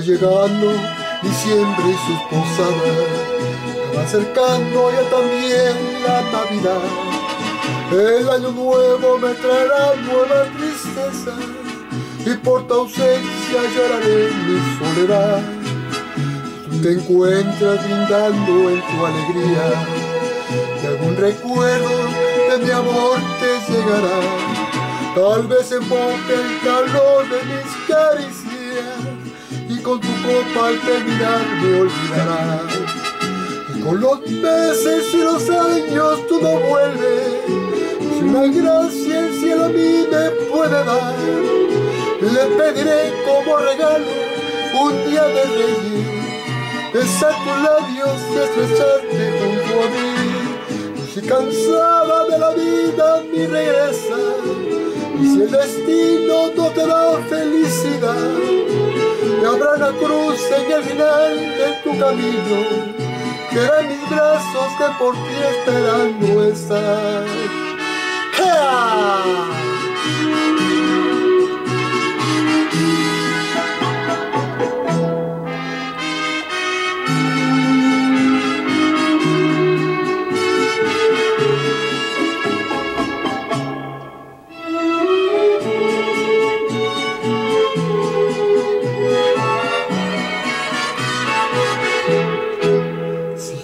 lejano, diciembre y sus posadas. Va acercando ya también la Navidad. El año nuevo me traerá nuevas tristezas y por tu ausencia lloraré mi soledad. Tú te encuentras brindando en tu alegría y algún recuerdo de mi amor te llegará. Tal vez enfoque el calor de mis caricias y con tu copa al terminar me olvidarás. Y con los meses y los años tú no vuelves. Si una gracia el cielo a mí me puede dar, le pediré como regalo un día de reír, besar tus labios y estrecharte junto a mí. Si cansada de la vida mi regresa, y si el destino no te da felicidad, habrá una cruz en el final de tu camino, que eran mis brazos que por ti esperando están.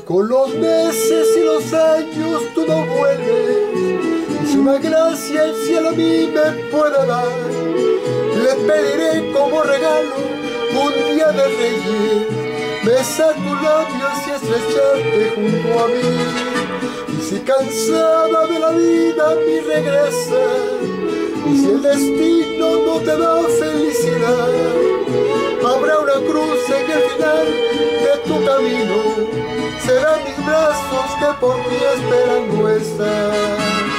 Con los meses y los años tú no vuelves. Es una gracia el cielo a mí me puede dar. Le pediré como regalo un día de reyes. Besar tus labios y estrecharte junto a mí. Y si cansada de la vida mi regresa. Y si el destino no te da felicidad. Habrá una cruz en el final de tu camino serán mis brazos que por ti esperan no están.